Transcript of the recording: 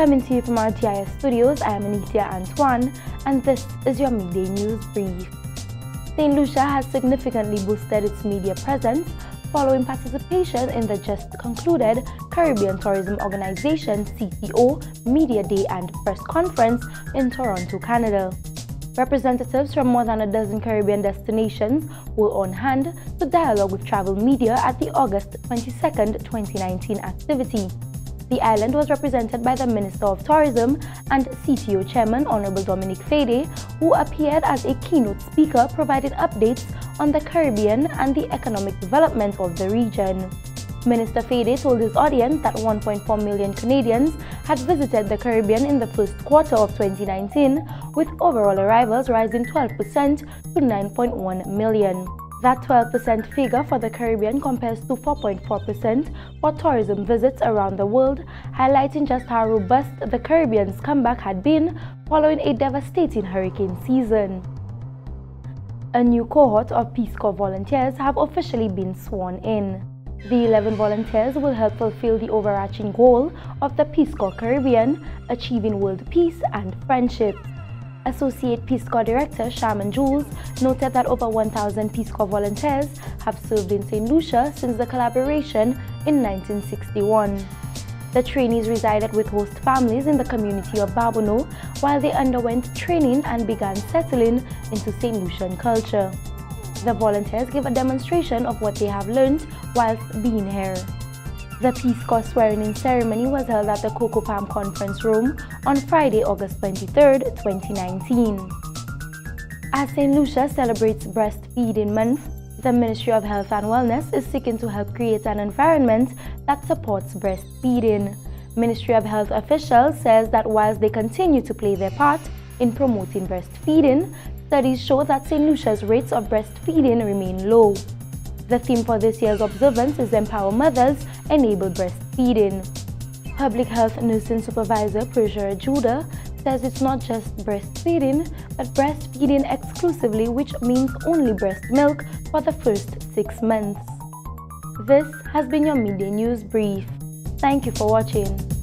Coming to you from our GIS studios, I am Anithia Antoine, and this is your Midday News Brief. St. Lucia has significantly boosted its media presence following participation in the just concluded Caribbean Tourism Organization CTO Media Day and Press Conference in Toronto, Canada. Representatives from more than a dozen Caribbean destinations were on hand to dialogue with travel media at the August 22, 2019 activity. The island was represented by the Minister of Tourism and CTO Chairman Honorable Dominic Fedee, who appeared as a keynote speaker providing updates on the Caribbean and the economic development of the region. Minister Fedee told his audience that 1.4 million Canadians had visited the Caribbean in the first quarter of 2019, with overall arrivals rising 12% to 9.1 million. That 12% figure for the Caribbean compares to 4.4% for tourism visits around the world, highlighting just how robust the Caribbean's comeback had been following a devastating hurricane season. A new cohort of Peace Corps volunteers have officially been sworn in. The 11 volunteers will help fulfill the overarching goal of the Peace Corps Caribbean, achieving world peace and friendship. Associate Peace Corps Director Sharman Jules noted that over 1,000 Peace Corps volunteers have served in St. Lucia since the collaboration in 1961. The trainees resided with host families in the community of Babonneau while they underwent training and began settling into St. Lucian culture. The volunteers give a demonstration of what they have learned whilst being here. The Peace Corps swearing-in ceremony was held at the Coco Palm Conference Room on Friday, August 23, 2019. As St. Lucia celebrates Breastfeeding Month, the Ministry of Health and Wellness is seeking to help create an environment that supports breastfeeding. Ministry of Health officials says that whilst they continue to play their part in promoting breastfeeding, studies show that St. Lucia's rates of breastfeeding remain low. The theme for this year's observance is Empower Mothers, Enable Breastfeeding. Public Health Nursing Supervisor Persia Judah says it's not just breastfeeding, but breastfeeding exclusively, which means only breast milk for the first six months. This has been your Midday News Brief. Thank you for watching.